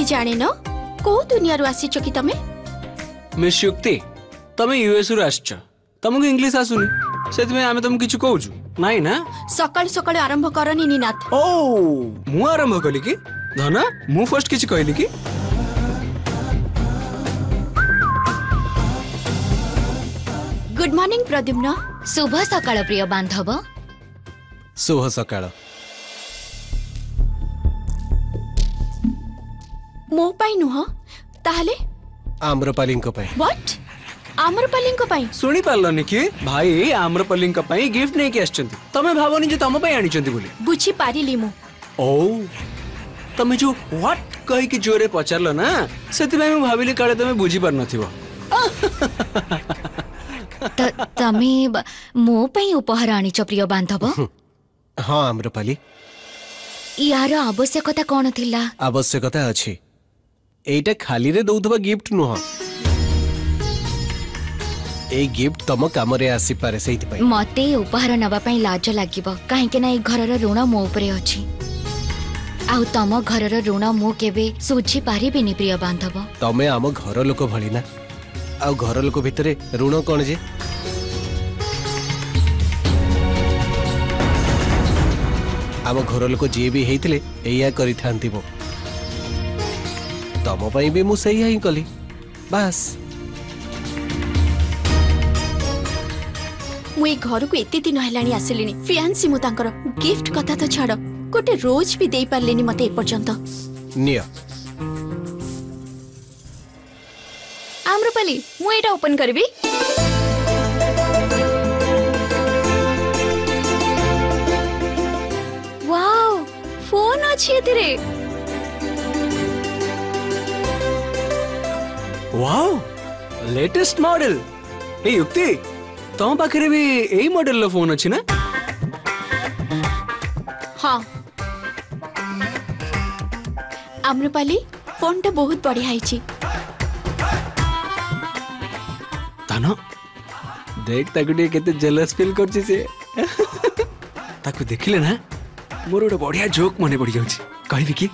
ବୋଲି ଜାଣିନ କୋଉ ଦୁନିଆରୁ ଆସିଛ କି ତମେ ମିସ୍ ୟୁକ୍ତି ତମେ ୟୁଏସ୍ରୁ ଆସିଛ ତମକୁ ଇଂଲିଶ ଆସୁନି ସେଥିପାଇଁ ଆମେ ତମକୁ କିଛି କହୁଛୁ ନାଇଁ ନା ସକାଳୁ ସକାଳୁ ଆରମ୍ଭ କରନି ନିନାଥ ଓ ମୁଁ ଆରମ୍ଭ କଲି କି ଧନ ମୁଁ ଫାର୍ଷ୍ଟ କିଛି କହିଲି କି ଗୁଡ୍ ମର୍ଣ୍ଣିଂ ପ୍ରଦ୍ୟୁମ୍ନ ଶୁଭ ସକାଳ ପ୍ରିୟ ବାନ୍ଧବ ଶୁଭ ସକାଳ मो पाई मोपाइनुहा ताहले आम्रपालिंग को पाई व्हाट आम्रपालिंग को पाई सुनी पारलनि कि भाई आम्रपालिंग को पाई गिफ्ट नै के आछंती तमे भावनी जे तमे पाई आनिचंती बोली बुझी पारिली मु ओ तमे जो व्हाट कहि के जोरे पचारलो ना सेति भाई भाबिली काले तमे बुझी पर नथिबो त तमे मो पाई उपहार आनी छ प्रिय बांधव हां आम्रपाली यार आवश्यकता कोन थिला आवश्यकता अछि এইটা খালিরে দৌথবা গিফট নুহ এই গিফট তম কামরে আসি পারে সেইতিপাই মতে উপহার নেবা পাই লাজ লাগিব কাহিঁকি না এই ঘরর ঋণ মো উপরে অছি আউ তম ঘরর ঋণ মু কেবে সুঝি পারিবিনি প্রিয় বান্ধব তমে আম ঘর লোক ভলি না আউ ঘর লোক ভিতরে ঋণ কোন যে আম ঘর লোক যিয়ে বি হেইতিলে এইয়া করিথান্তিবো ତମ ପାଇଁ ବି ମୁଁ ସେଇଆ ହିଁ କଲି ବାସ୍ ମୁଁ ଏ ଘରକୁ ଏତେ ଦିନ ହେଲାଣି ଆସିଲିଣି ଫିଆନ୍ସି ମୁଁ ତାଙ୍କର ଗିଫ୍ଟ କଥା ତ ଛାଡ଼ ଗୋଟେ ରୋଜ ବି ଦେଇପାରିଲେନି ମତେ ଏପର୍ଯ୍ୟନ୍ତ ନିଅ ଆମ୍ରପାଲି ମୁଁ ଏଇଟା ଓପନ କରିବି ୱାଓ ଫୋନ୍ ଅଛି ଏଥିରେ ୱାଓ ଲେଟେଷ୍ଟ ମଡେଲ ଏ ୟୁକ୍ତି ତମ ପାଖରେ ବି ଏଇ ମଡେଲର ଫୋନ୍ ଅଛି ନା ହଁ ଆମ୍ରପାଲି ଫୋନ୍ଟା ବହୁତ ବଢ଼ିଆ ହେଇଛି ତାନ ଦେଖ ତାକୁ ଟିକେ କେତେ ଜେଲସ୍ ଫିଲ୍ କରୁଛି ସିଏ ତାକୁ ଦେଖିଲେ ନା ମୋର ଗୋଟେ ବଢ଼ିଆ ଜୋକ୍ ମନେ ପଡ଼ିଯାଉଛି କହିବି କି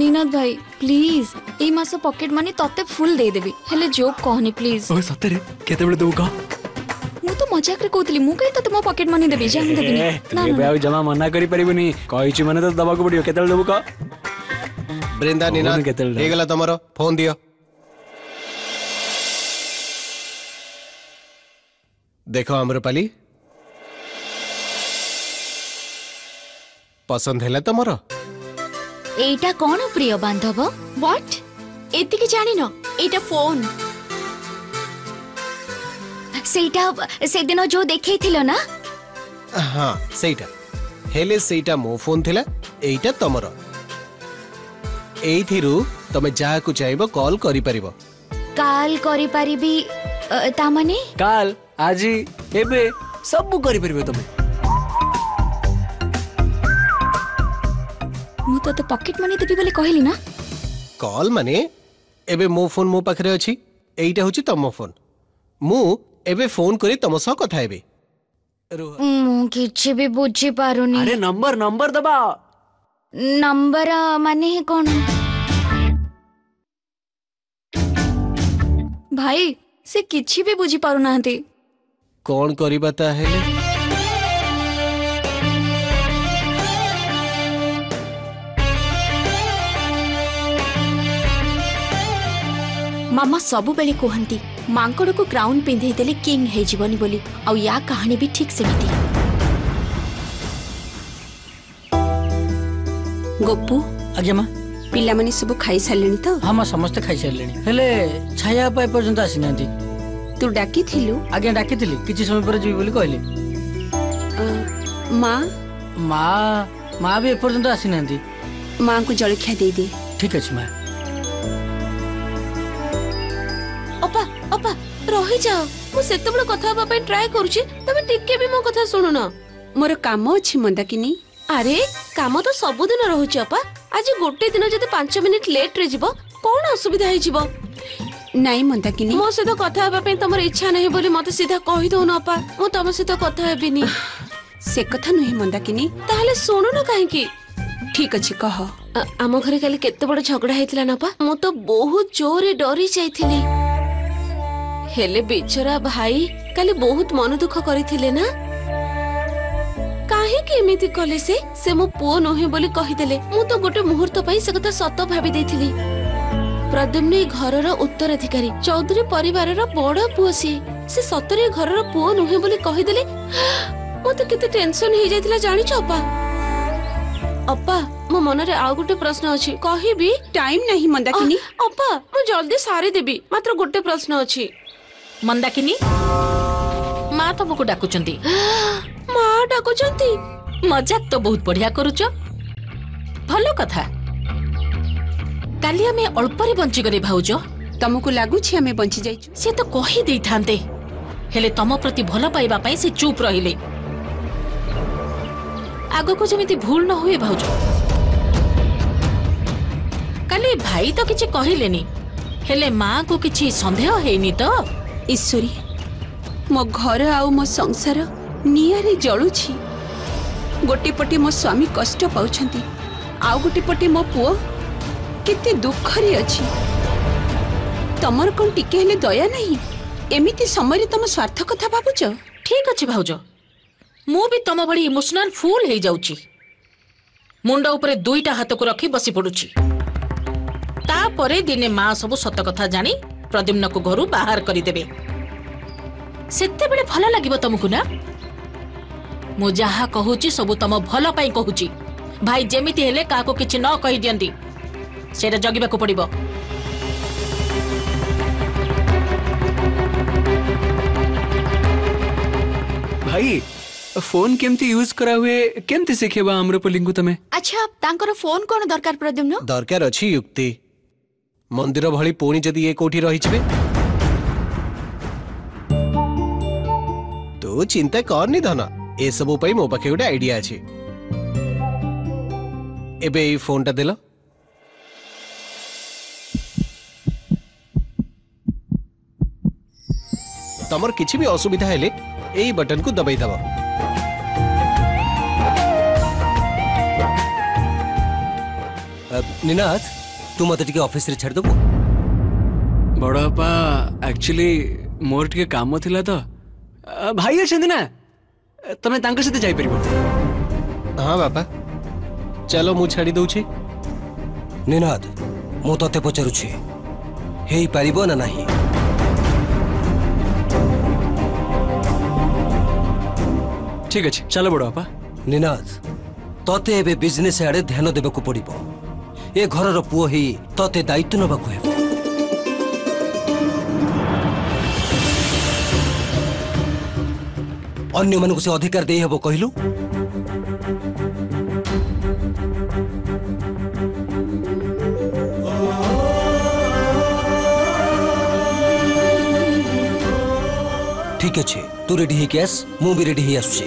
নীনাথ ভাই প্লিজ এই মাস পকেট মানি তোতে ফুল দেই দেবি হেলে জোক কহনি প্লিজ ও সতরে কেতেবেলে দেবু কা ମୁଁ ତ ମଜାକରେ କହୁଥିଲି ମୁଁ କାହିଁ ତତେ ମୋ ପକେଟ୍ ମନି ଦେବି ଯେ ଆମେ ଦେବିନି ନା ଏବେ ଆଉ ଜମା ମନା କରିପାରିବୁନି କହିଛୁ ମାନେ ତ ଦବାକୁ ପଡିବ କେତେବେଳେ ଦେବୁ କହ ବ୍ରିନ୍ଦା ନିନା କେତେବେଳେ ହେଇଗଲା ତମର ଫୋନ୍ ଦିଅ ଦେଖ ଆମ୍ରପାଲି ପସନ୍ଦ ହେଲା ତମର এইটা কোন প্রিয় বান্ধব হোয়াট জানি না এটা ফোন সেইটা সেদিন যে দেখেছিল না হ্যাঁ সেইটা হেলে সেইটা মো ফোন থিলা এইটা তোমার এইথিরু তুমি যাহাকু চাইব কল করি পারিব কাল করি পারিবি তা মানে কাল আজি এবে সব করি পারিবে তুমি ମୁଁ ତତେ ପକେଟ୍ ମନି ଦେବି ବୋଲି କହିଲି ନା କଲ୍ ମାନେ ଏବେ ମୋ ଫୋନ୍ ମୋ ପାଖରେ ଅଛି ଏଇଟା ହେଉଛି ତମ ଫୋନ୍ ମୁଁ ଏବେ ଫୋନ୍ କରି ତମ ସହ କଥା ହେବି ମୁଁ କିଛି ବି ବୁଝିପାରୁନି अरे नंबर नंबर दबा ନମ୍ବର ମାନେ କଣ ଭାଇ ସେ କିଛି ବି ବୁଝିପାରୁନାହାନ୍ତି କ'ଣ କରିବା ତାହେଲେ ମାମା ସବୁବେଳେ କୁହନ୍ତି ମାଙ୍କଡ଼କୁ କ୍ରାଉନ୍ ପିନ୍ଧେଇ ଦେଲେ କିଙ୍ଗ୍ ହେଇଯିବନି ବୋଲି ଆଉ ୟା କାହାଣୀ ବି ଠିକ୍ ସେମିତି ଗୋପୁ ଆଜ୍ଞା ମା ପିଲାମାନେ ସବୁ ଖାଇସାରିଲେଣି ତ ହଁ ମା ସମସ୍ତେ ଖାଇସାରିଲେଣି ହେଲେ ଛାୟା ଅପା ଏପର୍ଯ୍ୟନ୍ତ ଆସିନାହାନ୍ତି ତୁ ଡାକିଥିଲୁ ଆଜ୍ଞା ଡାକିଥିଲି କିଛି ସମୟ ପରେ ଯିବି ବୋଲି କହିଲେ ମା ମା ମା ବି ଏପର୍ଯ୍ୟନ୍ତ ଆସିନାହାନ୍ତି ମାଙ୍କୁ ଜଳଖିଆ ଦେଇଦିଏ ଠିକ୍ ଅଛି ମା' ଅପା ରହିଯାଅ ମୁଁ ସେତେବେଳେ କଥା ହେବା ପାଇଁ ଟ୍ରାଏ କରୁଛି ତମେ ଟିକେ ବି ମୋ କଥା ଶୁଣୁନ ମୋର କାମ ଅଛି ମନ୍ଦାକିନୀ ଆରେ କାମ ତ ସବୁଦିନ ରହୁଛି ଅପା ଆଜି ଗୋଟେ ଦିନ ଯଦି ପାଞ୍ଚ ମିନିଟ୍ ଲେଟ୍ରେ ଯିବ କଣ ଅସୁବିଧା ହେଇଯିବ ନାଇଁ ମନ୍ଦାକିନୀ ମୋ ସହିତ କଥା ହେବା ପାଇଁ ତମର ଇଚ୍ଛା ନାହିଁ ବୋଲି ମତେ ସିଧା କହିଦଉନ ଅପା ମୁଁ ତମ ସହିତ କଥା ହେବିନି ସେ କଥା ନୁହେଁ ମନ୍ଦାକିନୀ ତାହେଲେ ଶୁଣୁନ କାହିଁକି ଠିକ୍ ଅଛି କହ ଆ- ଆମ ଘରେ କାଲି କେତେ ବଡ଼ ଝଗଡ଼ା ହେଇଥିଲା ନା ଅପା ମୁଁ ତ ବହୁତ ଜୋରରେ ଡରି ଯାଇଥିଲି हेले बेचरा भाई खाली बहुत मनदुख करथिले ना काहे केमिति कोले से से मु पो नहि बोली कहि देले मु तो गोटे मुहूर्त पई सकत सतो भाबी देथिली प्रद्युम्न घरर उत्तर अधिकारी चौधरी परिवारर बडो बुसी से सतोरे घरर पो नहि बोली कहि देले मु त किते टेंशन हे जाइथिले जानि छ अप्पा अप्पा मु मनरे आ गुटे प्रश्न अछि कहि भी टाइम नहि मन्दा किनी मु जल्दी सारी देबी मात्र गोटे प्रश्न अछि ମନ୍ଦାକିନୀ ମା ତମକୁ ଡାକୁଛନ୍ତି ମା ଡାକୁଛନ୍ତି ମଜାକ ତ ବହୁତ ବଢିଆ କରୁଛ ଭଲ କଥା କାଲି ଆମେ ଅଳ୍ପରେ ବଞ୍ଚିଗଲେ ଭାଉଜ ତମକୁ ଲାଗୁଛି ଆମେ ବଞ୍ଚିଯାଇଛୁ ସେ ତ କହିଦେଇଥାନ୍ତେ ହେଲେ ତମ ପ୍ରତି ଭଲ ପାଇବା ପାଇଁ ସେ ଚୁପ୍ ରହିଲେ ଆଗକୁ ଯେମିତି ଭୁଲ ନ ହୁଏ ଭାଉଜ କାଲି ଭାଇ ତ କିଛି କହିଲେନି ହେଲେ ମାଆଙ୍କୁ କିଛି ସନ୍ଦେହ ହେଇନି ତ ଈଶ୍ୱରୀ ମୋ ଘର ଆଉ ମୋ ସଂସାର ନିଆଁରେ ଜଳୁଛି ଗୋଟିଏ ପଟେ ମୋ ସ୍ୱାମୀ କଷ୍ଟ ପାଉଛନ୍ତି ଆଉ ଗୋଟିଏ ପଟେ ମୋ ପୁଅ କେତେ ଦୁଃଖରେ ଅଛି ତମର କ'ଣ ଟିକେ ହେଲେ ଦୟା ନାହିଁ ଏମିତି ସମୟରେ ତମ ସ୍ୱାର୍ଥ କଥା ଭାବୁଛ ଠିକ୍ ଅଛି ଭାଉଜ ମୁଁ ବି ତମ ଭଳି ଇମୋସନାଲ ଫୁଲ୍ ହେଇଯାଉଛି ମୁଣ୍ଡ ଉପରେ ଦୁଇଟା ହାତକୁ ରଖି ବସି ପଡ଼ୁଛି ତାପରେ ଦିନେ ମା ସବୁ ସତ କଥା ଜାଣି ପ୍ରଦ୍ୟୁମ୍ନକୁ ଘରୁ ବାହାର କରିଦେବେ ସେତେବେଳେ ଭଲ ଲାଗିବ ତମକୁ ନା ମୁଁ ଯାହା କହୁଛି ସବୁ ତମ ଭଲ ପାଇଁ କହୁଛି ଭାଇ ଯେମିତି ହେଲେ କାହାକୁ କିଛି ନ କହିଦିଅନ୍ତି ସେଇଟା ଜଗିବାକୁ ପଡ଼ିବ ଭାଇ ফোন কেমতি ইউজ করা হুয়ে কেমতি শিখেবা আম্রপলিঙ্কু তুমি আচ্ছা তাঙ্কর ফোন কোন দরকার প্রদ্যুম্ন দরকার অছি যুক্তি ମନ୍ଦିର ଭଳି ପୁଣି ଯଦି ଇଏ କୋଉଠି ରହିଯିବେ ତୁ ଚିନ୍ତା କରନି ଧନ ଏସବୁ ପାଇଁ ମୋ ପାଖେ ଗୋଟେ ଆଇଡିଆ ଅଛି ଏବେ ଏଇ ଫୋନଟା ଦେଲ ତମର କିଛି ବି ଅସୁବିଧା ହେଲେ ଏଇ ବଟନକୁ ଦବାଇ ଦେବ ନିନାଥ ତୁ ମୋତେ ଟିକେ ଅଫିସରେ ଛାଡ଼ିଦେବୁ ବଡ଼ ବାପା ଆକ୍ଚୁଆଲି ମୋର ଟିକେ କାମ ଥିଲା ତ ଭାଇ ଅଛନ୍ତି ନା ତମେ ତାଙ୍କ ସହିତ ଯାଇପାରିବ ହଁ ବାପା ଚାଲ ମୁଁ ଛାଡ଼ି ଦେଉଛି ନିନାଦ ମୁଁ ତତେ ପଚାରୁଛି ହେଇପାରିବ ନା ନାହିଁ ଠିକ ଅଛି ଚାଲ ବଡ଼ ବାପା ନିନାଦ ତତେ ଏବେ ବିଜନେସ୍ ଆଡ଼େ ଧ୍ୟାନ ଦେବାକୁ ପଡ଼ିବ ଏ ଘରର ପୁଅ ହେଇ ତତେ ଦାୟିତ୍ୱ ନେବାକୁ ହେବ ଅନ୍ୟମାନଙ୍କୁ ସେ ଅଧିକାର ଦେଇ ହେବ କହିଲୁ ঠিক আছে তু রেডি হইকি আস মু বি রেডি হই আসছি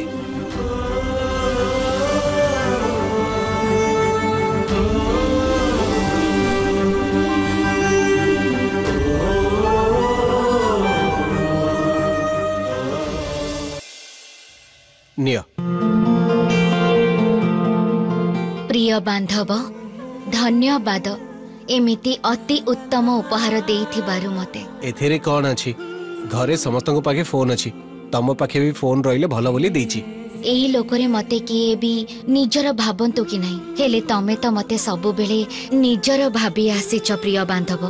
ପ୍ରିୟ ବାନ୍ଧବ ଧନ୍ୟବାଦ ଏମିତି ଅତି ଉତ୍ତମ ଉପହାର ଦେଇଥିବାରୁ ମୋତେ ଏଥିରେ କ'ଣ ଅଛି ଘରେ ସମସ୍ତଙ୍କ ପାଖେ ଫୋନ୍ ଅଛି ତମ ପାଖେ ବି ଫୋନ୍ ରହିଲେ ଭଲ ବୋଲି ଦେଇଛି ଏହି ଲୋକରେ ମୋତେ କିଏ ବି ନିଜର ଭାବନ୍ତୁ କି ନାହିଁ ହେଲେ ତମେ ତ ମୋତେ ସବୁବେଳେ ନିଜର ଭାବି ଆସିଛ ପ୍ରିୟ ବାନ୍ଧବ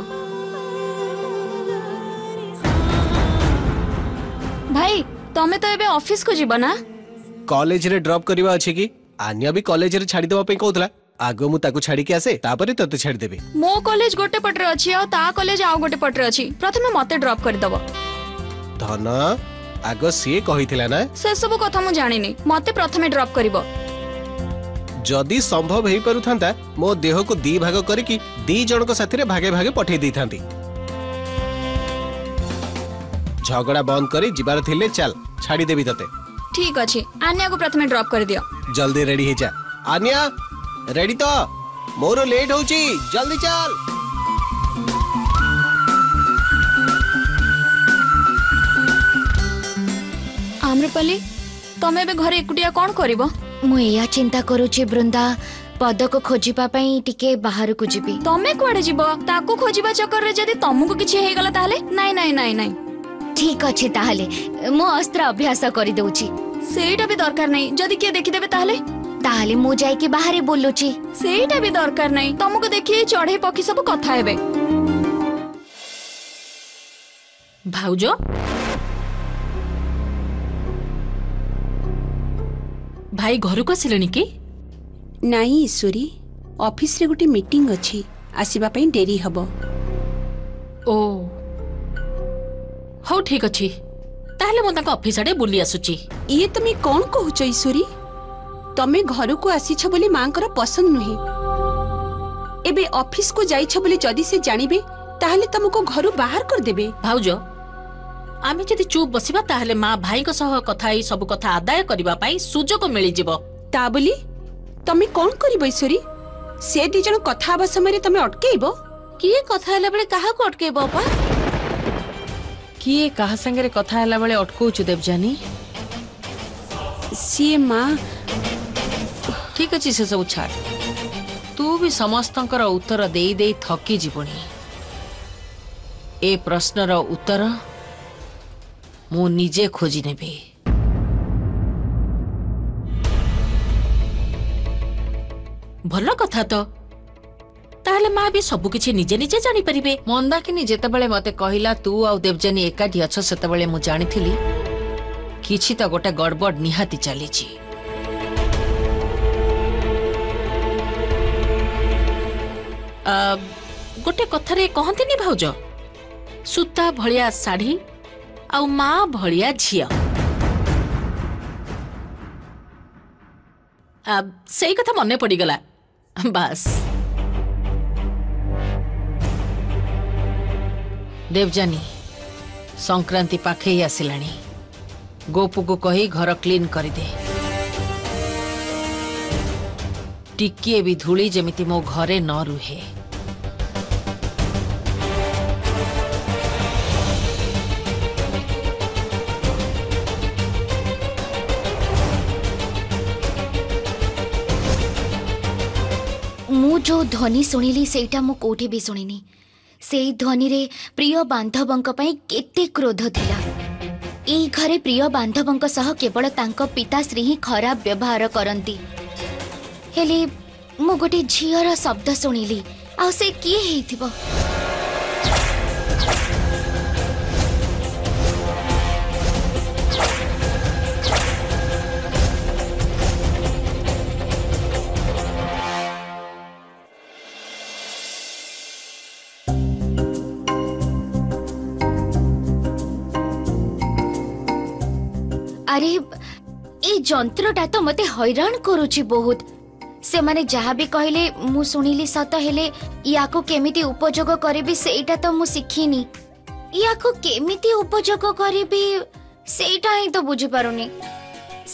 ଭାଇ ତମେ ତ ଏବେ ଅଫିସକୁ ଯିବ ନା କଲେଜରେ ଡ୍ରପ୍ କରିବା ଅଛି କି ଆନ୍ୟା ବି କଲେଜରେ ଛାଡ଼ିଦେବା ପାଇଁ କହୁଥିଲା ଆଗ ମୁଁ ତାକୁ ଛାଡ଼ିକି ଆସେ ତାପରେ ତତେ ଛାଡ଼ିଦେବି ମୋ କଲେଜ ଗୋଟେ ପଟରେ ଅଛି ଆଉ ତା କଲେଜ ଆଉ ଗୋଟେ ପଟରେ ଅଛି ପ୍ରଥମେ ମତେ ଡ୍ରପ୍ କରିଦବ ଧନ ଆଗ ସିଏ କହିଥିଲା ନା ସେସବୁ କଥା ମୁଁ ଜାଣିନି ମତେ ପ୍ରଥମେ ଡ୍ରପ୍ କରିବ ଯଦି ସମ୍ଭବ ହେଇପାରୁଥାନ୍ତା ମୋ ଦେହକୁ ଦି ଭାଗ କରିକି ଦି ଜଣଙ୍କ ସାଥିରେ ଭାଗେ ଭାଗେ ପଠେଇ ଦେଇଥାନ୍ତି ଝଗଡ଼ା ବନ୍ଦ କରି ଯିବାର ଥିଲେ ଚାଲ ଛାଡ଼ିଦେବି ତତେ ठीक अच्छे आन्या को प्रथमे ड्रॉप कर दियो जल्दी रेडी हे जा आन्या रेडी तो मोर लेट होची जल्दी चल आम्रपाली तमे बे घरे एकुटिया कोन करबो मु या चिंता करूची बृंदा ପଦକୁ ଖୋଜିବା ପାଇଁ ଟିକେ ବାହାରକୁ ଯିବି ତମେ କୁଆଡେ ଯିବ ତାକୁ ଖୋଜିବା ଚକରରେ ଯଦି ତମକୁ କିଛି ହେଇଗଲା ତାହେଲେ ନାଇଁ ନାଇଁ ନାଇଁ ନାଇଁ ଠିକ ଅଛି ତାହେଲେ ମୁଁ ଅସ୍ତ୍ର ଅଭ୍ୟାସ କରିଦଉଛି ସେଇଟା ବି ଦରକାର ନାହିଁ ଯଦି କିଏ ଦେଖିଦେବେ ତାହେଲେ ତାହେଲେ ମୁଁ ଯାଇକି ବାହାରେ ବୁଲୁଛି ସେଇଟା ବି ଦରକାର ନାହିଁ ତମକୁ ଦେଖି ଚଢେଇ ପକ୍ଷୀ ସବୁ କଥା ହେବେ ଭାଉଜ ଭାଇ ଘରକୁ ଆସିଲେଣି କି ନାଇଁ ଈଶ୍ୱରୀ ଅଫିସରେ ଗୋଟେ ମିଟିଂ ଅଛି ଆସିବା ପାଇଁ ଡେରି ହବ ଓ ହଉ ଠିକ୍ ଅଛି ତାହେଲେ ମୁଁ ତାଙ୍କ ଅଫିସ ଆଡ଼େ ବୁଲି ଆସୁଛି ଇଏ ତମେ କ'ଣ କହୁଛ ଈଶ୍ୱରୀ ତମେ ଘରକୁ ଆସିଛ ବୋଲି ମାଙ୍କର ପସନ୍ଦ ନୁହେଁ ଏବେ ଅଫିସକୁ ଯାଇଛ ବୋଲି ଯଦି ସେ ଜାଣିବେ ତାହେଲେ ତମକୁ ଘରୁ ବାହାର କରିଦେବେ ଭାଉଜ ଆମେ ଯଦି ଚୁପ୍ ବସିବା ତାହେଲେ ମା ଭାଇଙ୍କ ସହ କଥା ହେଇ ସବୁ କଥା ଆଦାୟ କରିବା ପାଇଁ ସୁଯୋଗ ମିଳିଯିବ ତା ବୋଲି ତମେ କ'ଣ କରିବ ଈଶ୍ୱରୀ ସେ ଦି ଜଣ କଥା ହେବା ସମୟରେ ତମେ ଅଟକେଇବ କିଏ କଥା ହେଲା ବେଳେ କାହାକୁ ଅଟକେଇବ ଅପା କିଏ କାହା ସାଙ୍ଗରେ କଥା ହେଲା ବେଳେ ଅଟକଉଛୁ ଦେବଯାନୀ ସିଏ ମା ଠିକ୍ ଅଛି ସେସବୁ ଛାଡ଼ ତୁ ବି ସମସ୍ତଙ୍କର ଉତ୍ତର ଦେଇ ଦେଇ ଥକି ଯିବୁଣି ଏ ପ୍ରଶ୍ନର ଉତ୍ତର ମୁଁ ନିଜେ ଖୋଜି ନେବି ଭଲ କଥା ତ ତାହେଲେ ମା ବି ସବୁ କିଛି ନିଜେ ନିଜେ ଜାଣିପାରିବେ ମନ୍ଦାକିନୀ ଯେତେବେଳେ ମତେ କହିଲା ତୁ ଆଉ ଦେବଯାନୀ ଏକାଠି ଅଛ ସେତେବେଳେ ମୁଁ ଜାଣିଥିଲି କିଛି ତ ଗୋଟେ ଗଡ଼ବଡ଼ ନିହାତି ଚାଲିଛି ଗୋଟେ କଥାରେ କହନ୍ତିନି ଭାଉଜ ସୂତା ଭଳିଆ ଶାଢ଼ୀ ଆଉ ମା ଭଳିଆ ଝିଅ ସେଇ କଥା ମନେ ପଡ଼ିଗଲା ବାସ୍ देवजानी संक्रांति पखे आस गोपू को कही घर क्लीन कर दे टिके भी धूली जमी मो घरे न रुहे मु जो ध्वनि शुणिली से कौटी भी शुणी ସେଇ ଧ୍ୱନିରେ ପ୍ରିୟ ବାନ୍ଧବଙ୍କ ପାଇଁ କେତେ କ୍ରୋଧ ଥିଲା ଏଇ ଘରେ ପ୍ରିୟ ବାନ୍ଧବଙ୍କ ସହ କେବଳ ତାଙ୍କ ପିତାଶ୍ରୀ ହିଁ ଖରାପ ବ୍ୟବହାର କରନ୍ତି ହେଲେ ମୁଁ ଗୋଟିଏ ଝିଅର ଶବ୍ଦ ଶୁଣିଲି ଆଉ ସେ କିଏ ହେଇଥିବ thank you আরে ଏ ଯନ୍ତ୍ରଟା ତ ମୋତେ ହଇରାଣ କରୁଛି ବହୁତ ସେମାନେ ଯାହା ବି କହିଲେ ମୁଁ ଶୁଣିଲି ସତ ହେଲେ ୟାକୁ କେମିତି ଉପଯୋଗ କରିବି ସେଇଟା ତ ମୁଁ ଶିଖିନି ୟାକୁ କେମିତି ଉପଯୋଗ କରିବି ସେଇଟା ହିଁ ତ ବୁଝିପାରୁନି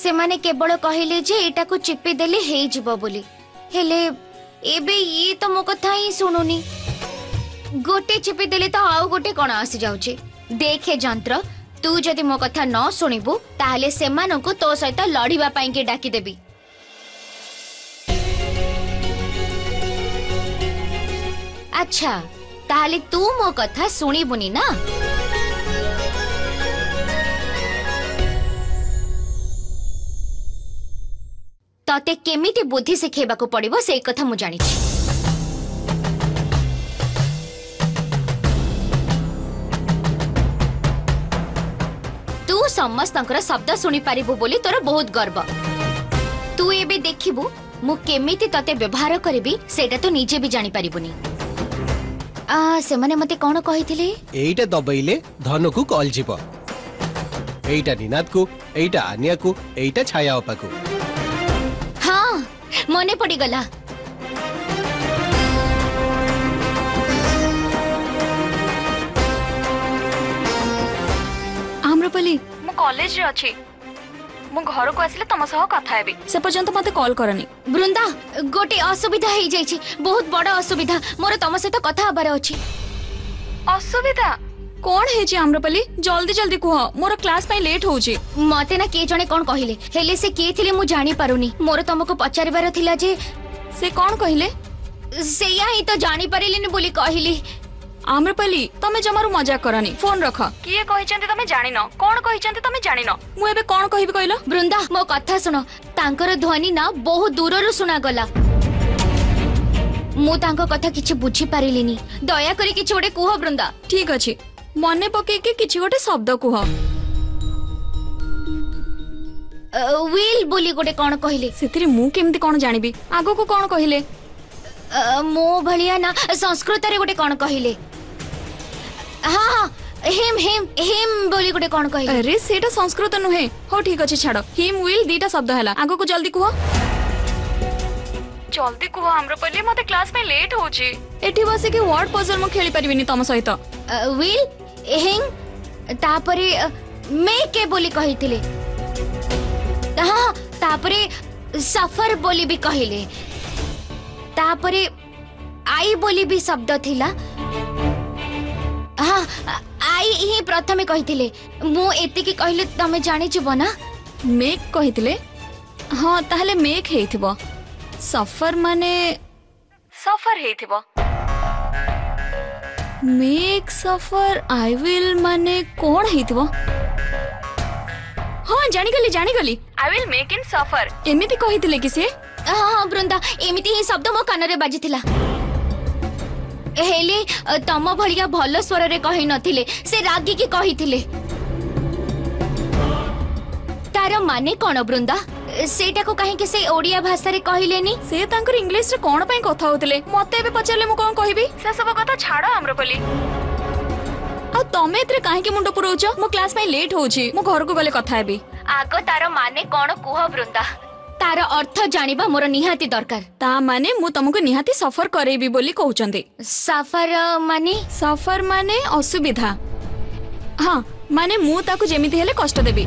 ସେମାନେ କେବଳ କହିଲେ ଯେ ଏଇଟାକୁ ଚିପି ଦେଲେ ହେଇଯିବ ବୋଲି ହେଲେ ଏବେ ଇଏ ତ ମୋ କଥା ହିଁ ଶୁଣୁନି ଗୋଟେ ଚିପି ଦେଲେ ତ ଆଉ ଗୋଟେ କ'ଣ ଆସିଯାଉଛି ଦେଖେ ଯନ୍ତ୍ର তু যদি মো কথা ন শুণবু তাহলে সে তো সহিত লড়িবা পাইকি ডাকিদেবি আচ্ছা তাহলে তু মো কথা শুণবুনি না ততে কেমিতি বুদ্ধি শিখেবাকু পড়িব সেই কথা মু জানিছি समस्त शब्द शुणीपरबू बोली तोर बहुत गर्व तु ए देखु मुमि ते व्यवहार करी से तो निजे भी जापर से मत कौन कही धन को कल जीव एटा निनाद को एटा आनिया को एटा छाया ओपा को हां मने पड़ी गला आम्रपली ମୁଁ କଲେଜରେ ଅଛି ମୁଁ ଘରକୁ ଆସିଲେ ତମ ସହ କଥା ହେବି ସେ ପର୍ଯ୍ୟନ୍ତ ମତେ କଲ୍ କରନି ବୃନ୍ଦା ଗୋଟେ ଅସୁବିଧା ହେଇଯାଇଛି ବହୁତ ବଡ଼ ଅସୁବିଧା ମୋର ତମ ସହିତ କଥା ହେବାର ଅଛି ଅସୁବିଧା କଣ ହେଇଛି ଆମ୍ରପାଲି ଜଲ୍ଦି ଜଲ୍ଦି କୁହ ମୋର କ୍ଲାସ୍ ପାଇଁ ଲେଟ୍ ହଉଛି ମତେ ନା କିଏ ଜଣେ କଣ କହିଲେ ହେଲେ ସେ କିଏ ଥିଲେ ମୁଁ ଜାଣିପାରୁନି ମୋର ତମକୁ ପଚାରିବାର ଥିଲା ଯେ ସେ କଣ କହିଲେ ସେଇଆ ହିଁ ତ ଜାଣିପାରିଲିନି ବୋଲି କହିଲି आम्रपाली तमे जमारु मजा करनी फोन रख किए कहिसेंती तमे जानिन कोन कहिसेंती तमे जानिन मु एबे कोन कहिबी कहिलो बृंदा मो कथा सुनो तांकर ध्वनि ना बहुत दूररु सुना गला मु तांको कथा किछि बुझी पारिलिनी दया करी किछि गोटे कुह बृंदा ठीक अछि मने पके के किछि गोटे शब्द कुह विल बोली गोटे कोन कहिले सेतिरे मु केमति कोन जानिबी आगो को कोन कहिले मो भलिया ना संस्कृत रे गोटे कोन कहिले हाँ, हाँ हिम हिम हिम बोली गोटे कौन कहे अरे सेटा संस्कृत नुहे हो ठीक अछि छाड़ो हिम विल दीटा शब्द हला आगो को जल्दी कुहो जल्दी कुहो हमरो पल्ले मते क्लास में लेट हो होची एठी बसे के वर्ड पजल म खेली परबिनी तम सहित विल हिम तापरे मे के बोली कहितिले हां हाँ, तापरे सफर बोली भी कहिले तापरे आई बोली भी शब्द थिला ହଁ ଆଇ ହିଁ ପ୍ରଥମେ କହିଥିଲେ ମୁଁ ଏତିକି କହିଲେ ତମେ ଜାଣିଯିବ ନା ମେକ୍ କହିଥିଲେ ହଁ ତାହେଲେ ମେକ୍ ହେଇଥିବ ସଫର ମାନେ ସଫର ହେଇଥିବ ମେକ୍ ସଫର ଆଇ ୱିଲ୍ ମାନେ କ'ଣ ହେଇଥିବ ହଁ ଜାଣିଗଲି ଜାଣିଗଲି ଆଇ ୱିଲ୍ ମେକ୍ ଇନ୍ ସଫର ଏମିତି କହିଥିଲେ କି ସେ ହଁ ହଁ ବୃନ୍ଦା ଏମିତି ହିଁ ଶବ୍ଦ ମୋ କାନରେ ବାଜିଥିଲା ହେଲେ ତମ ଭଳିଆ ଭଲ ସ୍ୱରରେ କହିନଥିଲେ ସେ ରାଗିକି କହିଥିଲେ ତାର ମାନେ କ'ଣ ବୃନ୍ଦା ସେଇଟାକୁ କାହିଁକି ସେ ଓଡ଼ିଆ ଭାଷାରେ କହିଲେନି ସେ ତାଙ୍କର ଇଂଲିଶରେ କ'ଣ ପାଇଁ କଥା ହଉଥିଲେ ମତେ ଏବେ ପଚାରିଲେ ମୁଁ କ'ଣ କହିବି ସେସବୁ କଥା ଛାଡ଼ ଆମ୍ରପଲ୍ଲୀ ଆଉ ତମେ ଏଥିରେ କାହିଁକି ମୁଣ୍ଡ ପୁରଉଛ ମୋ କ୍ଲାସ୍ ପାଇଁ ଲେଟ୍ ହଉଛି ମୁଁ ଘରକୁ ଗଲେ କଥା ହେବି ଆଗ ତାର ମାନେ କ'ଣ କୁହ ବୃନ୍ଦା তার অর্থ জাঁয়া মোর নিহাতি দরকার তা মানে মু তোমাকে নিহাতি সফর করাইবি বলি কৌচন্তি সাফার মানে সফর মানে অসুবিধা হ্যাঁ মানে মু তাকু যেমিতি হেলে কষ্ট দেবি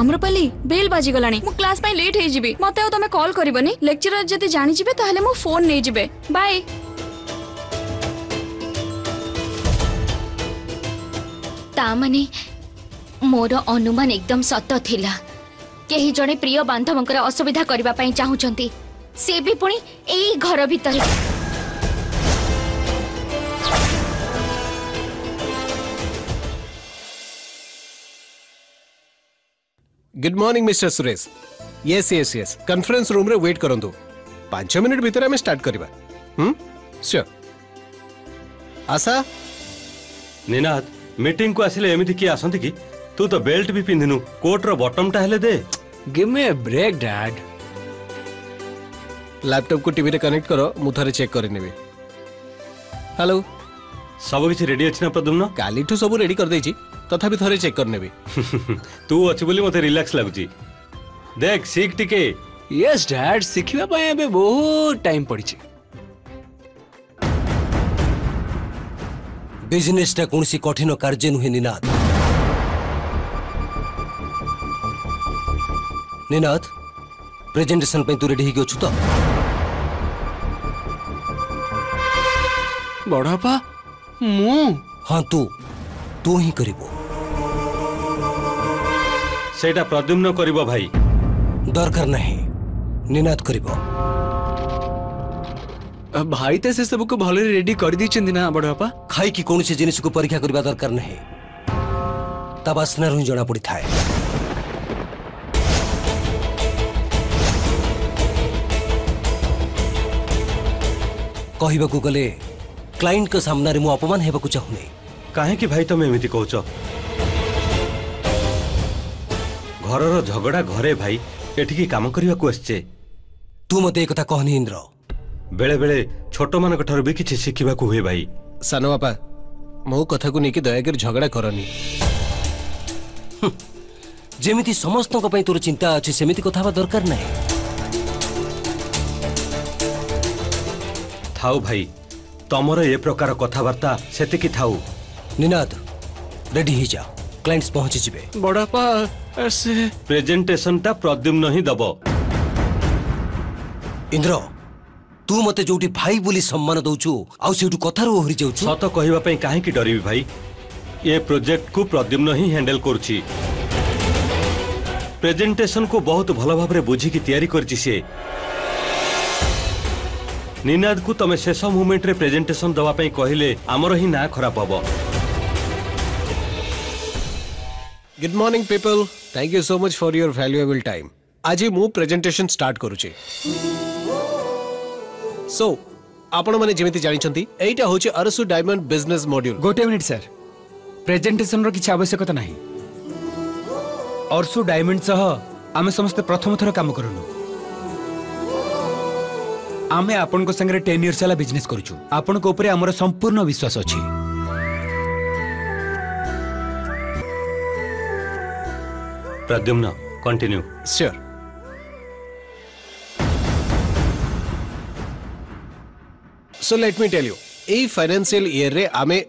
আম্রপালি বেল বাজিগলানি মু ক্লাস পাই লেট হয়ে যাবি মতে আও তুমি কল করিবনি লেকচারার যদি জানি যাবে তাহলে মু ফোন নিয়ে যাবে বাই তা মানে মোর অনুমান একদম সত থিলা कही जड़े प्रिय बांधवं असुविधा करने चाहूं सी भी पी घर भर good morning mister Suresh yes yes yes conference room रे वेट करंदु 5 मिनट भीतर हम स्टार्ट करबा हम श्योर आशा निनाद मीटिंग को आसीले एमिति की आसंती की तू तो बेल्ट भी पिंदिनु कोट रो बॉटम टा हेले दे Give me a break, Dad. ল্যাপটপକୁ ଟିଭିରେ କନେକ୍ଟ କର ମୁଁ ଥରେ ଚେକ୍ କରିନେବି ହ୍ୟାଲୋ ସବୁ କିଛି ରେଡି ଅଛି ନା ପ୍ରଦ୍ୟୁମ୍ନ କାଲିଠୁ ସବୁ ରେଡି କରିଦେଇଛି ତଥାପି ଥରେ ଚେକ୍ କରିନେବି ତୁ ଅଛୁ ବୋଲି ମୋତେ ରିଲାକ୍ସ ଲାଗୁଛି ଦେଖ ଶିଖ ଟିକେ ୟେସ୍ ଡ୍ୟାଡ୍ ଶିଖିବା ପାଇଁ ଏବେ ବହୁତ ଟାଇମ୍ ପଡ଼ିଛି ବିଜନେସଟା କୌଣସି କଠିନ କାର୍ଯ୍ୟ ନୁହେଁ ନିନାଦ निनाथ प्रेजेंटेशन तू रेडी तो बड़ापा मु हाँ तू तू ही करिबो सेटा प्रद्युम्न करिबो भाई दरकार नहीं निनाद करिबो भाई तो सब को भले रेडी कर ना बड़ापा खाई कौन से जिनस को परीक्षा करने दरकार नहीं बासनारू रु जना पड़ी था କହିବାକୁ ଗଲେ କ୍ଲାଏଣ୍ଟଙ୍କ ସାମ୍ନାରେ ମୁଁ ଅପମାନ ହେବାକୁ ଚାହୁଁନି କାହିଁକି ଭାଇ ତମେ ଏମିତି କହୁଛ ଘରର ଝଗଡ଼ା ଘରେ ଭାଇ ଏଠିକି କାମ କରିବାକୁ ଆସିଛେ ତୁ ମୋତେ ଏ କଥା କହନି ଇନ୍ଦ୍ର ବେଳେବେଳେ ଛୋଟମାନଙ୍କ ଠାରୁ ବି କିଛି ଶିଖିବାକୁ ହୁଏ ଭାଇ ସାନ ବାପା ମୋ କଥାକୁ ନେଇକି ଦୟାକରି ଝଗଡ଼ା କରନି ଯେମିତି ସମସ୍ତଙ୍କ ପାଇଁ ତୋର ଚିନ୍ତା ଅଛି ସେମିତି କଥା ହେବା ଦରକାର ନାହିଁ ଥାଉ ଭାଇ ତମର ଏ ପ୍ରକାର କଥାବାର୍ତ୍ତା ସେତିକି ଥାଉ ନିନାଦ ରେଡି ହେଇଯାଅ କ୍ଲାଇଣ୍ଟସ୍ ପହଞ୍ଚିଯିବେ ବଡ଼ପା ସେ ପ୍ରେଜେଣ୍ଟେସନଟା ପ୍ରଦ୍ୟୁମ୍ନ ହିଁ ଦେବ ଇନ୍ଦ୍ର ତୁ ମତେ ଯୋଉଠି ଭାଇ ବୋଲି ସମ୍ମାନ ଦଉଛୁ ଆଉ ସେଇଠୁ କଥାରୁ ଓହରି ଯାଉଛୁ ସତ କହିବା ପାଇଁ କାହିଁକି ଡରିବି ଭାଇ ଏ ପ୍ରୋଜେକ୍ଟକୁ ପ୍ରଦ୍ୟୁମ୍ନ ହିଁ ହ୍ୟାଣ୍ଡେଲ୍ କରୁଛି ପ୍ରେଜେଣ୍ଟେସନକୁ ବହୁତ ଭଲ ଭାବରେ ବୁଝିକି ତିଆରି କରିଛି ସିଏ ନିନାଦକୁ ତମେ ଶେଷ ମୁଭମେଣ୍ଟରେ ପ୍ରେଜେଣ୍ଟେସନ୍ ଦେବା ପାଇଁ କହିଲେ ଆମର ହିଁ ନାଁ ଖରାପ ହେବ good morning people thank you so much for your valuable time ଆଜି ମୁଁ ପ୍ରେଜେଣ୍ଟେସନ୍ ଷ୍ଟାର୍ଟ କରୁଛି ସୋ ଆପଣମାନେ ଯେମିତି ଜାଣିଛନ୍ତି ଏଇଟା ହେଉଛି ଅରସୁ ଡାଇମଣ୍ଡ ବିଜନେସ୍ ମଡ୍ୟୁଲ୍ ଗୋଟିଏ ମିନିଟ୍ ସାର୍ ପ୍ରେଜେଣ୍ଟେସନ୍ର କିଛି ଆବଶ୍ୟକତା ନାହିଁ ଅରସୁ ଡାଇମଣ୍ଡ ସହ ଆମେ ସମସ୍ତେ ପ୍ରଥମ ଥର କାମ କରୁନୁ आमे आपन को संगरे 10 इयर्स वाला बिजनेस करूछु को ऊपर हमर संपूर्ण विश्वास अछि Pradyumna continue sure so let me tell you a financial year रे आमे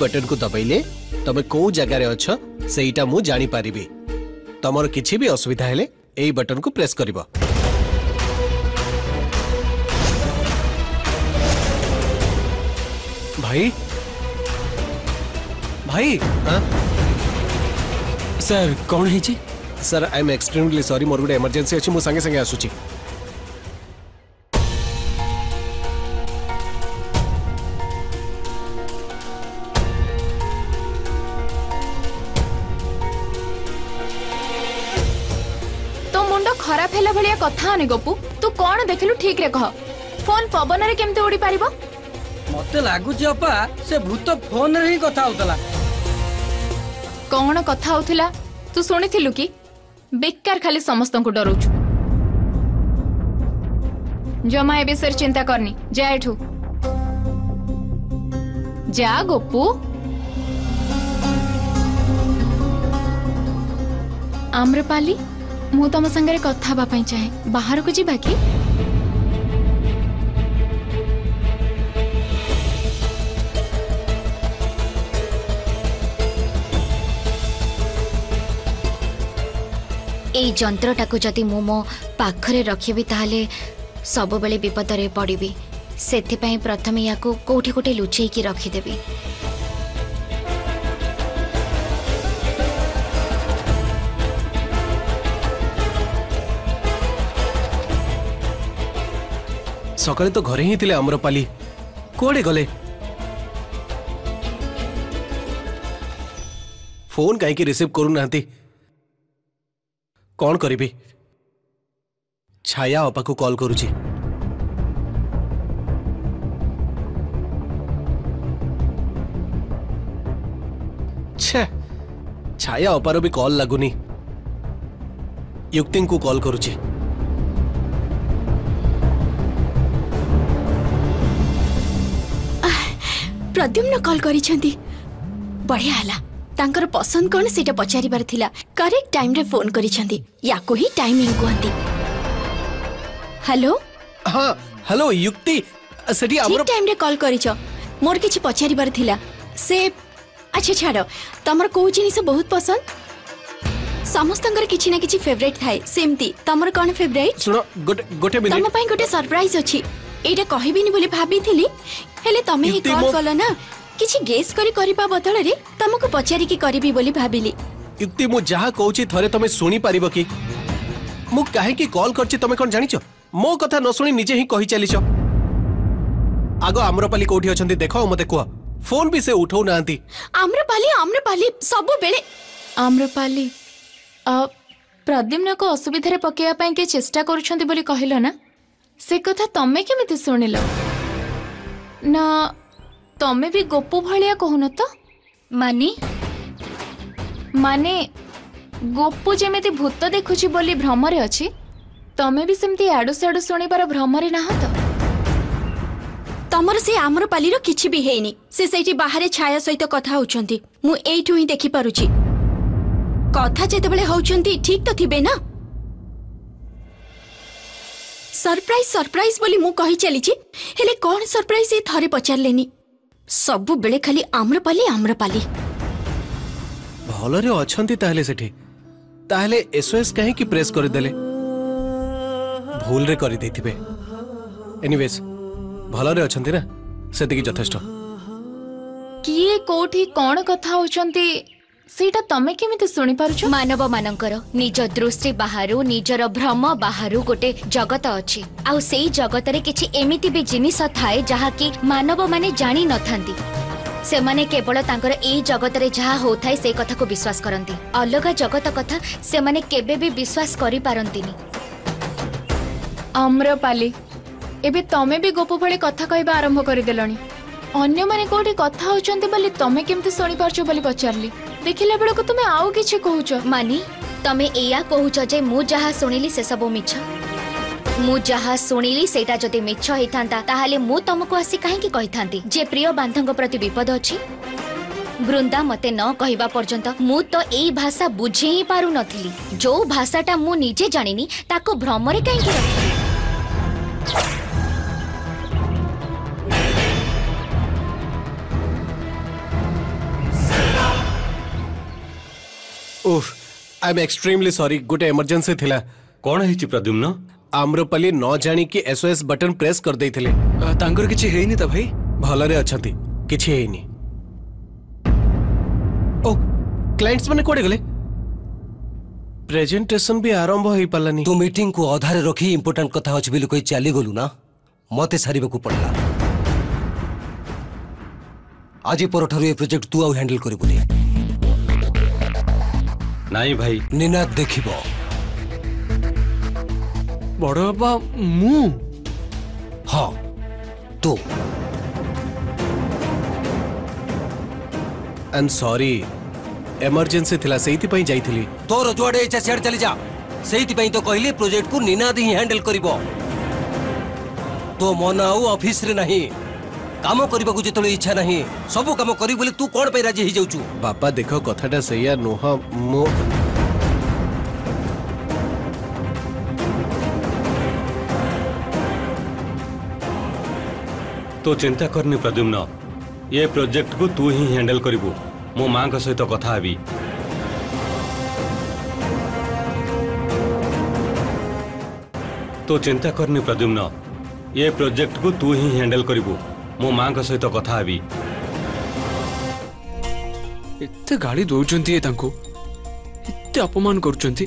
बटन को दबाइले तमे को जगार अछ सेईटा मु जानि पारिबी तमर किछि भी असुविधा हेले एई बटन को प्रेस करिवो भाई भाई हां सर कौन है जी sir I am extremely sorry more good emergency अच्छी मुझे संगे संगे आसुची ଖରାପ ହେଲା ଭଳିଆ କଥା ହନି ଗୋପୁ ତୁ କଣ ଦେଖିଲୁ ଠିକରେ କହ ଫୋନ୍ ପବନରେ କେମିତି ଉଡିପାରିବ ମତେ ଲାଗୁଛି ଅପା ସେ ଭୂତ ଫୋନରେ ହିଁ କଥା ହଉଥିଲା କଣ କଥା ହଉଥିଲା ତୁ ଶୁଣିଥିଲୁ କି ବେକାର ଖାଲି ସମସ୍ତଙ୍କୁ ଡରଉଛୁ ଜମା ଏ ବିଷୟରେ ଚିନ୍ତା କରନି ଯା ଏଠୁ ଯା ଗୋପୁ आम्रपाली ମୁଁ ତମ ସାଙ୍ଗରେ କଥା ହେବା ପାଇଁ ଚାହେଁ ବାହାରକୁ ଯିବା କି ଏଇ ଯନ୍ତ୍ରଟାକୁ ଯଦି ମୁଁ ମୋ ପାଖରେ ରଖିବି ତାହେଲେ ସବୁବେଳେ ବିପଦରେ ପଡ଼ିବି ସେଥିପାଇଁ ପ୍ରଥମେ ଏହାକୁ କେଉଁଠି ଗୋଟେ ଲୁଚେଇକି ରଖିଦେବି ସକାଳେ ତ ଘରେ ହିଁ ଥିଲେ ଆମ୍ରପାଲି କୁଆଡ଼େ ଗଲେ ଫୋନ୍ କାହିଁକି ରିସିଭ୍ କରୁନାହାନ୍ତି କ'ଣ କରିବି ଛାୟା ଅପାକୁ କଲ୍ କରୁଛି ଛେ ଛାୟା ଅପାର ବି କଲ୍ ଲାଗୁନି युक्ति को कॉल करुची ପ୍ରଦ୍ୟୁମ୍ନ କଲ୍ କରିଛନ୍ତି ବଢ଼ିଆ ହେଲା ତାଙ୍କର ପସନ୍ଦ କ'ଣ ସେଇଟା ପଚାରିବାର ଥିଲା କରେକ୍ଟ ଟାଇମ୍ରେ ଫୋନ୍ କରିଛନ୍ତି ୟାକୁ ହିଁ ଟାଇମିଂ କୁହନ୍ତି ହ୍ୟାଲୋ ହଁ ହ୍ୟାଲୋ ୟୁକ୍ତି ସେଠି ଆମର ଟାଇମ୍ରେ କଲ୍ କରିଛ ମୋର କିଛି ପଚାରିବାର ଥିଲା ସେ ଆଚ୍ଛା ଛାଡ଼ ତମର କୋଉ ଜିନିଷ ବହୁତ ପସନ୍ଦ ସମସ୍ତଙ୍କର କିଛି ନା କିଛି ଫେଭରାଇଟ୍ ଥାଏ ସେମିତି ତମର କ'ଣ ଫେଭରାଇଟ୍ ଶୁଣ ଗୋଟେ ଗୋଟେ ମିନିଟ୍ ତମ ପାଇଁ ଗୋଟେ ସରପ୍ରାଇଜ୍ ଅଛି ଏଇଟା କହିବିନି ବୋଲି ଭାବିଥିଲି ହେଲେ ତମେ ହିଁ କଲ୍ କଲ ନା କିଛି ଗେସ୍ କରି କରିବା ବଦଳରେ ତମକୁ ପଚାରିକି କରିବି ବୋଲି ଭାବିଲି युक्ति ମୁଁ ଯାହା କହୁଛି ଥରେ ତମେ ଶୁଣିପାରିବ କି ମୁଁ କାହିଁକି କଲ୍ କରିଛି ତମେ କ'ଣ ଜାଣିଛ ମୋ କଥା ନ ଶୁଣି ନିଜେ ହିଁ କହିଚାଲିଛ ଆଗ ଆମ୍ରପାଲି କୋଉଠି ଅଛନ୍ତି ଦେଖ ଆଉ ମୋତେ କୁହ ଫୋନ୍ ବି ସେ ଉଠଉ ନାହାନ୍ତି ଆମ୍ରପାଲି ଆମ୍ରପାଲି ସବୁବେଳେ ଆମ୍ରପାଲି ଅ, ପ୍ରଦ୍ୟୁମ୍ନକୁ ଅସୁବିଧାରେ ପକାଇବା ପାଇଁ କିଏ ଚେଷ୍ଟା କରୁଛନ୍ତି ବୋଲି କହିଲ ନା ସେ କଥା ତମେ କେମିତି ଶୁଣିଲ ନା ତମେ ବି ଗୋପୁ ଭଳିଆ କହୁନ ତ ମାନେ ମାନେ ଗୋପୁ ଯେମିତି ଭୂତ ଦେଖୁଛି ବୋଲି ଭ୍ରମରେ ଅଛି ତମେ ବି ସେମିତି ଆଡ଼ୁ ସାଡ଼ୁ ଶୁଣିବାର ଭ୍ରମରେ ନାହଁ ତ ତମର ସେ ଆମର ପାଲିର କିଛି ବି ହେଇନି ସେ ସେଇଠି ବାହାରେ ଛାୟା ସହିତ କଥା ହେଉଛନ୍ତି ମୁଁ ଏଇଠୁ ହିଁ ଦେଖିପାରୁଛି କଥା ଯେତେବେଳେ ହେଉଛନ୍ତି ଠିକ୍ ତ ଥିବେ ନା सरप्राइज सरप्राइज बोली मु कही चली हेले कौन सरप्राइज ये थरे पचारलेनी सब बेले खाली आम्रपाली आम्रपाली भलरे अछंती ताहले सेठी ताहले एसओएस काहे कि प्रेस कर देले भूल रे कर देथिबे एनीवेज रे अछंती ना सेति की जथेष्ट किए कोठी कोन कथा होचंती ସେଇଟା ତମେ କେମିତି ଶୁଣିପାରୁଛ ମାନବମାନଙ୍କର ନିଜ ଦୃଷ୍ଟି ବାହାରୁ ନିଜର ଭ୍ରମ ବାହାରୁ ଗୋଟେ ଜଗତ ଅଛି ଆଉ ସେଇ ଜଗତରେ କିଛି ଏମିତି ବି ଜିନିଷ ଥାଏ ଯାହାକି ମାନବମାନେ ଜାଣି ନଥାନ୍ତି ସେମାନେ କେବଳ ତାଙ୍କର ଏଇ ଜଗତରେ ଯାହା ହଉଥାଏ ସେଇ କଥାକୁ ବିଶ୍ୱାସ କରନ୍ତି ଅଲଗା ଜଗତ କଥା ସେମାନେ କେବେ ବି ବିଶ୍ୱାସ କରିପାରନ୍ତିନି ଅମ୍ରପାଲି ଏବେ ତମେ ବି ଗୋପ ଭଳି କଥା କହିବା ଆରମ୍ଭ କରିଦେଲଣି ଅନ୍ୟମାନେ କୋଉଠି କଥା ହଉଛନ୍ତି ବୋଲି ତମେ କେମିତି ଶୁଣିପାରୁଛ ବୋଲି ପଚାରିଲି ଦେଖିଲା ବେଳକୁ ତୁମେ ଆଉ କିଛି କହୁଛ ମାନି ତମେ ଏଇଆ କହୁଛ ଯେ ମୁଁ ଯାହା ଶୁଣିଲି ସେସବୁ ମିଛ ମୁଁ ଯାହା ଶୁଣିଲି ସେଇଟା ଯଦି ମିଛ ହେଇଥାନ୍ତା ତାହେଲେ ମୁଁ ତମକୁ ଆସି କାହିଁକି କହିଥାନ୍ତି ଯେ ପ୍ରିୟ ବାନ୍ଧଙ୍କ ପ୍ରତି ବିପଦ ଅଛି ବୃନ୍ଦା ମତେ ନ କହିବା ପର୍ଯ୍ୟନ୍ତ ମୁଁ ତ ଏଇ ଭାଷା ବୁଝେଇ ପାରୁନଥିଲି ଯୋଉ ଭାଷାଟା ମୁଁ ନିଜେ ଜାଣିନି ତାକୁ ଭ୍ରମରେ କାହିଁକି ରଖିଲି ଓଃ ଆଇ ଏମ୍ ଏକ୍ସଟ୍ରିମଲି ସରି ଗୋଟେ ଏମର୍ଜେନ୍ସି ଥିଲା କ'ଣ ହେଇଛି ପ୍ରଦ୍ୟୁମ୍ନ ଆମ୍ରପାଲି ନ ଜାଣିକି ଏସ୍ଓଏସ୍ ବଟନ୍ ପ୍ରେସ୍ କରିଦେଇଥିଲେ ତାଙ୍କର କିଛି ହେଇନି ତ ଭାଇ ଭଲରେ ଅଛନ୍ତି କିଛି ହେଇନି ଓ କ୍ଲାଏଣ୍ଟସ୍ ମାନେ କୁଆଡ଼େ ଗଲେ ପ୍ରେଜେଣ୍ଟେସନ ବି ଆରମ୍ଭ ହେଇପାରିଲାନି ତୁ ମିଟିଂକୁ ଅଧାରେ ରଖି ଇମ୍ପୋର୍ଟାଣ୍ଟ କଥା ଅଛି ବୋଲି କହି ଚାଲିଗଲୁ ନା ମତେ ସାରିବାକୁ ପଡ଼ିଲା ଆଜି ପରଠାରୁ ଏ ପ୍ରୋଜେକ୍ଟ ତୁ ଆଉ ହ୍ୟାଣ୍ଡେଲ୍ କରିବୁନି ନାଇଁ ଭାଇ ନିନାଦ ଦେଖିବ ବଡ଼ ବାବା ମୁଁ ହଁ ତୁ ଆଣ୍ଡ ସରି ଏମର୍ଜେନ୍ସି ଥିଲା ସେଇଥିପାଇଁ ଯାଇଥିଲି ତୋର ଯୁଆଡ଼େ ଇଚ୍ଛା ସିଆଡ଼େ ଚାଲିଯା ସେଇଥିପାଇଁ ତ କହିଲି ପ୍ରୋଜେକ୍ଟକୁ ନିନାଦ ହିଁ ହ୍ୟାଣ୍ଡେଲ୍ କରିବ ତୋ ମନ ଆଉ ଅଫିସରେ ନାହିଁ काम करने को जिते इच्छा ना सब कम कर राजी हो बापा देख कथा से नुह मु तो चिंता करनी प्रद्युम्न ये प्रोजेक्ट को तू ही हैंडल करू मो माँ का सहित कथा हबी तो चिंता करनी प्रद्युम्न ये प्रोजेक्ट को तू ही हैंडल करू ମୋ ମାଙ୍କ ସହିତ କଥା ହେବି ଏତେ ଗାଳି ଦେଉଛନ୍ତି ତାଙ୍କୁ ଏତେ ଅପମାନ କରୁଛନ୍ତି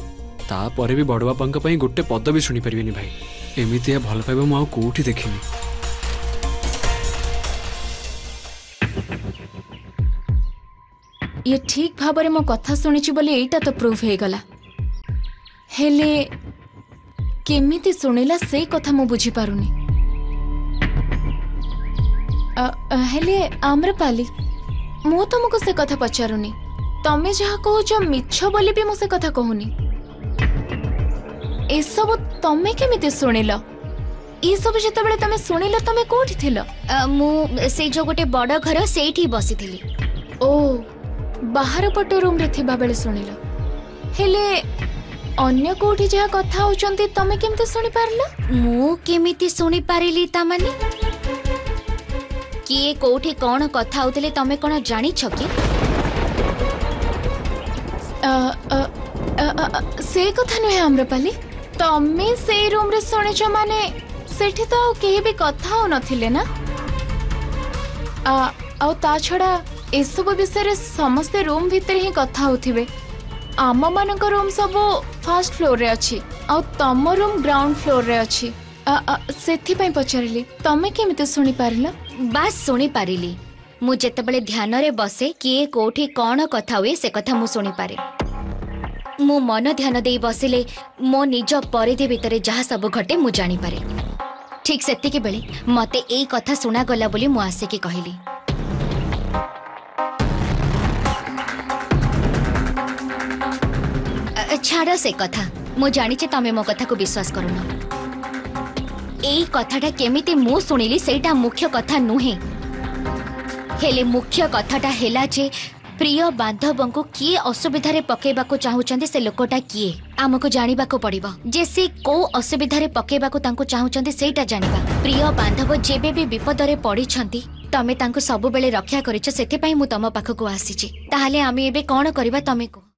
ତାପରେ ବି ବଡ଼ ବାପାଙ୍କ ପାଇଁ ଗୋଟେ ପଦ ବି ଶୁଣିପାରିବିନି ଭାଇ ଏମିତିଆ ଭଲ ପାଇବା ମୁଁ ଆଉ କୋଉଠି ଦେଖିନି ଇଏ ଠିକ୍ ଭାବରେ ମୋ କଥା ଶୁଣିଛି ବୋଲି ଏଇଟା ତ ପ୍ରୁଭ୍ ହେଇଗଲା ହେଲେ କେମିତି ଶୁଣିଲା ସେଇ କଥା ମୁଁ ବୁଝିପାରୁନି ହେଲେ ଆମ୍ରପାଲି ମୁଁ ତମକୁ ସେ କଥା ପଚାରୁନି ତମେ ଯାହା କହୁଛ ମିଛ ବୋଲି ବି ମୁଁ ସେ କଥା କହୁନି ଏସବୁ ତମେ କେମିତି ଶୁଣିଲ ଏସବୁ ଯେତେବେଳେ ତମେ ଶୁଣିଲ ତମେ କୋଉଠି ଥିଲ ମୁଁ ସେଇ ଯୋଉ ଗୋଟେ ବଡ଼ ଘର ସେଇଠି ବସିଥିଲି ଓ ବାହାର ପଟ ରୁମ୍ରେ ଥିବାବେଳେ ଶୁଣିଲ ହେଲେ ଅନ୍ୟ କୋଉଠି ଯାହା କଥା ହଉଛନ୍ତି ତମେ କେମିତି ଶୁଣିପାରିଲ ମୁଁ କେମିତି ଶୁଣିପାରିଲି ତା ମାନେ କିଏ କୋଉଠି କ'ଣ କଥା ହଉଥିଲେ ତମେ କ'ଣ ଜାଣିଛ କି ସେ କଥା ନୁହେଁ ଆମ୍ରପାଲି ତମେ ସେଇ ରୁମ୍ରେ ଶୁଣିଛ ମାନେ ସେଠି ତ ଆଉ କେହି ବି କଥା ହଉନଥିଲେ ନା ଆଉ ତା ଛଡ଼ା ଏସବୁ ବିଷୟରେ ସମସ୍ତେ ରୁମ୍ ଭିତରେ ହିଁ କଥା ହଉଥିବେ ଆମମାନଙ୍କ ରୁମ୍ ସବୁ ଫାର୍ଷ୍ଟ ଫ୍ଲୋର୍ରେ ଅଛି ଆଉ ତମ ରୁମ୍ ଗ୍ରାଉଣ୍ଡ ଫ୍ଲୋର୍ରେ ଅଛି ସେଥିପାଇଁ ପଚାରିଲି ତମେ କେମିତି ଶୁଣିପାରିଲ ବାସ୍ ଶୁଣିପାରିଲି ମୁଁ ଯେତେବେଳେ ଧ୍ୟାନରେ ବସେ କିଏ କୋଉଠି କ'ଣ କଥା ହୁଏ ସେ କଥା ମୁଁ ଶୁଣିପାରେ ମୁଁ ମନ ଧ୍ୟାନ ଦେଇ ବସିଲେ ମୋ ନିଜ ପରିଧି ଭିତରେ ଯାହା ସବୁ ଘଟେ ମୁଁ ଜାଣିପାରେ ଠିକ୍ ସେତିକି ବେଳେ ମୋତେ ଏଇ କଥା ଶୁଣାଗଲା ବୋଲି ମୁଁ ଆସିକି କହିଲି ଛାଡ଼ ସେ କଥା ମୁଁ ଜାଣିଛି ତମେ ମୋ କଥାକୁ ବିଶ୍ୱାସ କରୁନ এই কথাটা কেমিতি ମୁଁ ଶୁଣିଲି ସେଇଟା ମୁଖ୍ୟ କଥା ନୁହେଁ ହେଲେ ମୁଖ୍ୟ କଥାଟା ହେଲା ଯେ ପ୍ରିୟ ବାନ୍ଧବଙ୍କୁ କିଏ ଅସୁବିଧାରେ ପକାଇବାକୁ ଚାହୁଁଛନ୍ତି ସେ ଲୋକଟା କିଏ ଆମକୁ ଜାଣିବାକୁ ପଡ଼ିବ ଯେ ସେ କୋଉ ଅସୁବିଧାରେ ପକାଇବାକୁ ତାଙ୍କୁ ଚାହୁଁଛନ୍ତି ସେଇଟା ଜାଣିବା ପ୍ରିୟ ବାନ୍ଧବ ଯେବେ ବି ବିପଦରେ ପଡ଼ିଛନ୍ତି ତମେ ତାଙ୍କୁ ସବୁବେଳେ ରକ୍ଷା କରିଛ ସେଥିପାଇଁ ମୁଁ ତମ ପାଖକୁ ଆସିଛି ତାହେଲେ ଆମେ ଏବେ କ'ଣ କରିବା ତମେ କୁହ